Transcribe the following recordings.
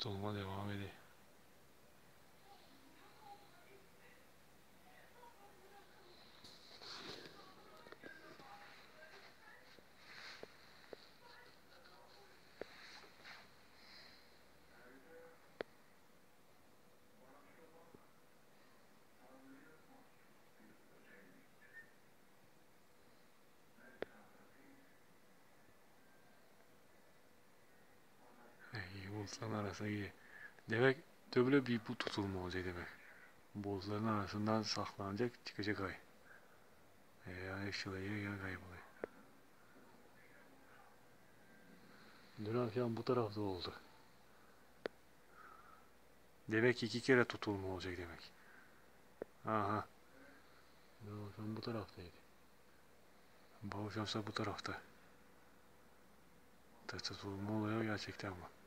怎么回事？我问你。Bulutların arasına gidiyor. Demek böyle bir bu tutulma olacak demek. Bulutların arasından saklanacak çıkacak ay. E, yani ışılıyor ya kayboluyor. Dün akşam bu tarafta oldu. Demek iki kere tutulma olacak demek. Aha. Dün akşam bu taraftaydı. Bu akşamsa bu tarafta. Tutulma oluyor gerçekten bu.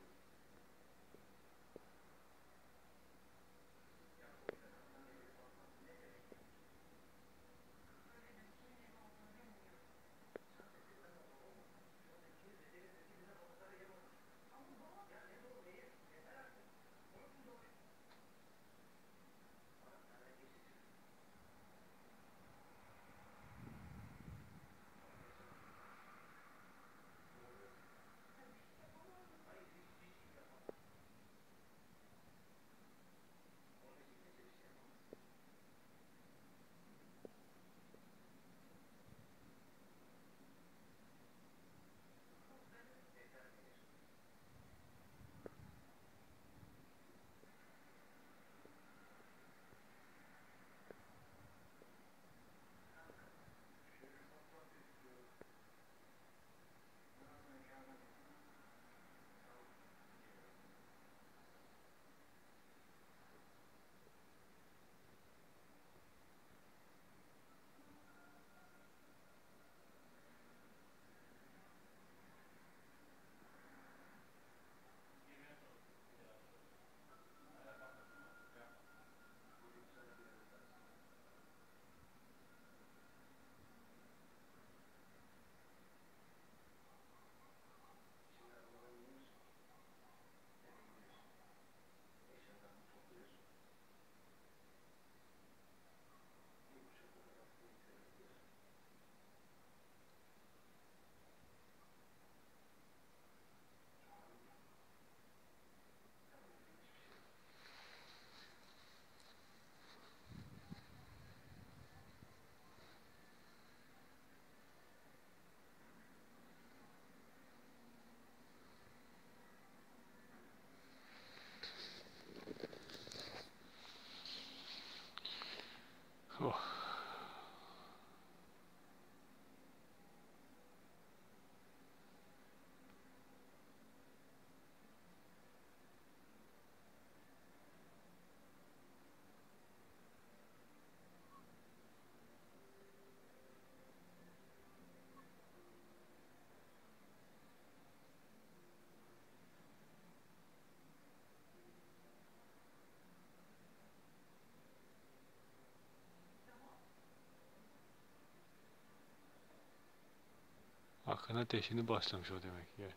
Akın ateşini başlamış o demek ya.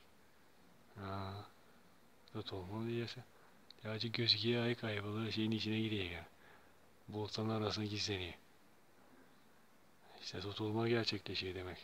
Ha. Tutulma diyese. Gerçi gözüküyor ay kayboluyor şeyin içine giriyor ya. Bulutların arasına gizleniyor. İşte tutulma gerçekleşiyor demek.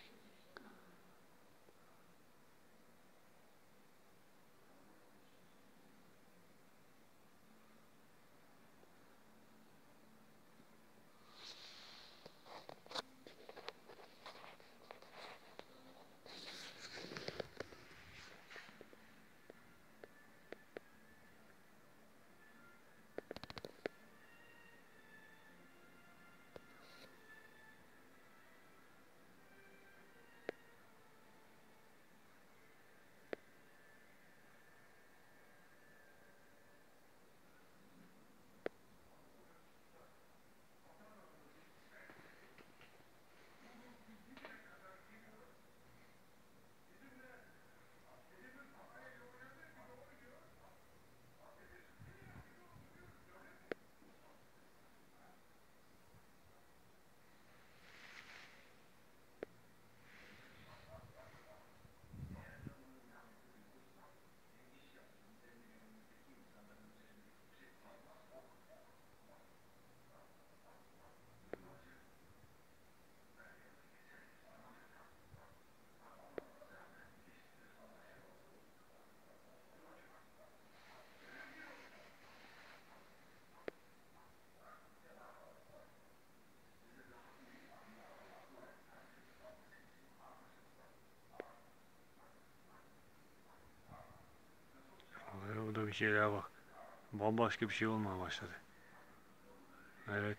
Şeylere bak. Bambaşka bir şey olmaya başladı. Evet.